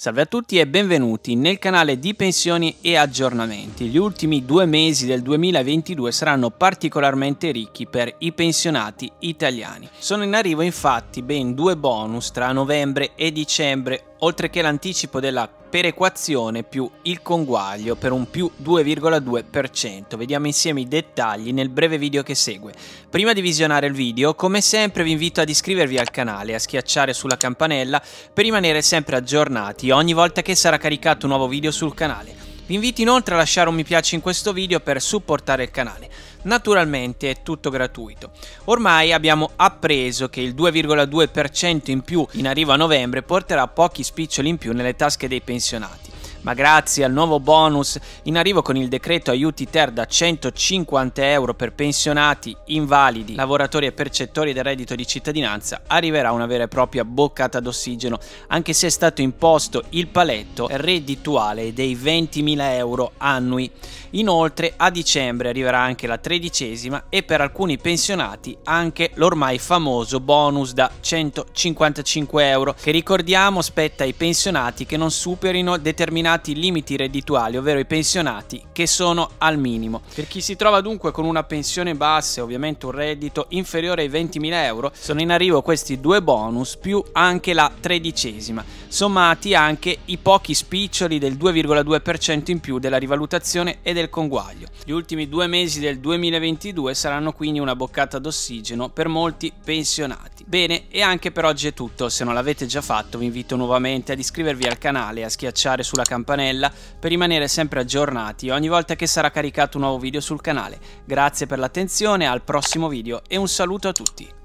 Salve a tutti e benvenuti nel canale di pensioni e aggiornamenti. Gli ultimi due mesi del 2022 saranno particolarmente ricchi per i pensionati italiani. Sono in arrivo infatti ben due bonus tra novembre e dicembre, oltre che l'anticipo della perequazione più il conguaglio per un più 2,2%. Vediamo insieme i dettagli nel breve video che segue. Prima di visionare il video, come sempre vi invito ad iscrivervi al canale e a schiacciare sulla campanella per rimanere sempre aggiornati ogni volta che sarà caricato un nuovo video sul canale. Vi invito inoltre a lasciare un mi piace in questo video per supportare il canale. Naturalmente è tutto gratuito. Ormai abbiamo appreso che il 2,2% in più in arrivo a novembre porterà pochi spiccioli in più nelle tasche dei pensionati ma grazie al nuovo bonus in arrivo con il decreto aiuti ter da 150 euro per pensionati, invalidi, lavoratori e percettori del reddito di cittadinanza arriverà una vera e propria boccata d'ossigeno, anche se è stato imposto il paletto reddituale dei 20.000 euro annui. Inoltre a dicembre arriverà anche la tredicesima e per alcuni pensionati anche l'ormai famoso bonus da 155 euro che ricordiamo spetta ai pensionati che non superino determinati determinati limiti reddituali, ovvero i pensionati, che sono al minimo. Per chi si trova dunque con una pensione bassa e ovviamente un reddito inferiore ai 20.000 euro, sono in arrivo questi due bonus più anche la tredicesima, sommati anche i pochi spiccioli del 2,2% in più della rivalutazione e del conguaglio. Gli ultimi due mesi del 2022 saranno quindi una boccata d'ossigeno per molti pensionati. Bene, e anche per oggi è tutto, se non l'avete già fatto vi invito nuovamente ad iscrivervi al canale e a schiacciare sulla campanella per rimanere sempre aggiornati ogni volta che sarà caricato un nuovo video sul canale. Grazie per l'attenzione, al prossimo video e un saluto a tutti.